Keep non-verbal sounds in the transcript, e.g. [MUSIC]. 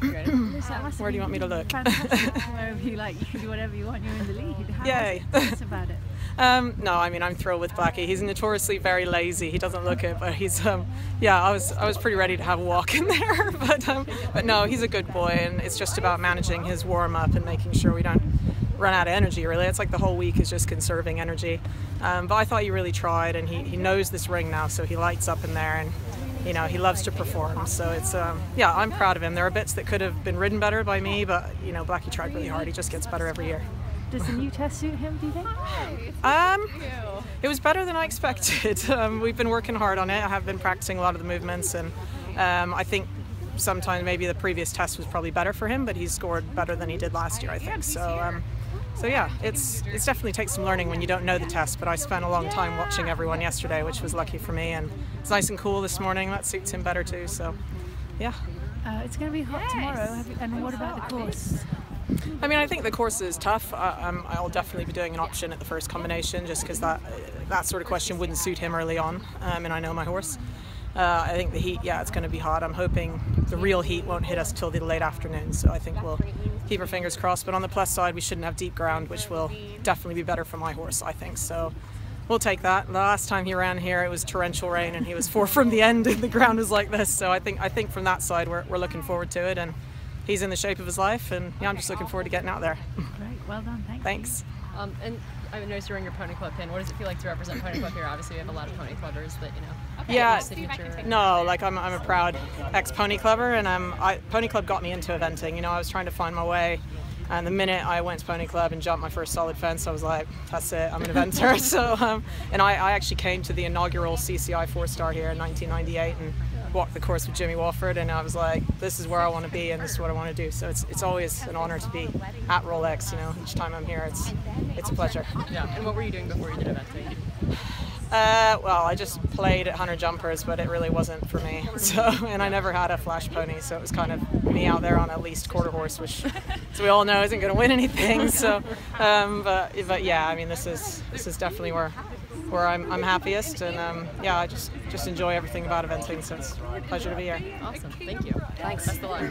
Where do you want me to look? Wherever you like, you can do whatever you want. You're in the lead. How Yay. Tell about it. Um, no, I mean I'm thrilled with Blackie. He's notoriously very lazy. He doesn't look it, but he's um, yeah. I was I was pretty ready to have a walk in [LAUGHS] there, but um, but no, he's a good boy, and it's just about managing his warm up and making sure we don't run out of energy. Really, it's like the whole week is just conserving energy. Um, but I thought he really tried, and he, he knows this ring now, so he lights up in there, and you know he loves to perform. So it's um, yeah, I'm proud of him. There are bits that could have been ridden better by me, but you know Blackie tried really hard. He just gets better every year. Does the new test suit him? Do you think? Um, it was better than I expected. [LAUGHS] Um, we've been working hard on it. I have been practicing a lot of the movements, and um, I think sometimes maybe the previous test was probably better for him, but he scored better than he did last year, I think. So, um, so yeah, it's it's definitely takes some learning when you don't know the test. But I spent a long time watching everyone yesterday, which was lucky for me, and it's nice and cool this morning. That suits him better too. So, yeah. Uh, it's going to be hot tomorrow. Have you, and what about the course? I mean, I think the course is tough. Uh, um, I'll definitely be doing an option at the first combination just because that that sort of question wouldn't suit him early on, um, and I know my horse. Uh, I think the heat, yeah, it's going to be hot. I'm hoping the real heat won't hit us till the late afternoon, so I think we'll keep our fingers crossed. But on the plus side, we shouldn't have deep ground, which will definitely be better for my horse, I think. So we'll take that. The last time he ran here, it was torrential rain, and he was four from the end, and the ground was like this. So I think I think from that side, we're, we're looking forward to it, and he's in the shape of his life, and yeah, I'm just looking forward to getting out there. Great, well done, thanks. Thanks. Um, and I noticed you're wearing your Pony Club pin. What does it feel like to represent Pony Club here? Obviously, we have a lot of Pony Clubbers that you know. Yeah, signature. no, like I'm, I'm a proud ex Pony Clubber, and um, I, Pony Club got me into eventing. You know, I was trying to find my way, and the minute I went to Pony Club and jumped my first solid fence, I was like, that's it, I'm an eventer. [LAUGHS] so, um, and I, I actually came to the inaugural CCI four star here in 1998 and walked the course with Jimmy Wofford, and I was like, this is where I want to be, and this is what I want to do. So it's, it's always an honor to be at Rolex. You know, each time I'm here, it's it's a pleasure. Yeah. And what were you doing before you did eventing? Uh, well, I just played at Hunter Jumpers, but it really wasn't for me. [LAUGHS] So, and I never had a flash pony, so it was kind of me out there on a least quarter horse, which, as we all know, isn't going to win anything. [LAUGHS] So, um, but but yeah, I mean, this is this is definitely where where I'm, I'm happiest, and um, yeah, I just just enjoy everything about eventing. So it's a pleasure to be here. Awesome. Thank you. Thanks. Best of luck.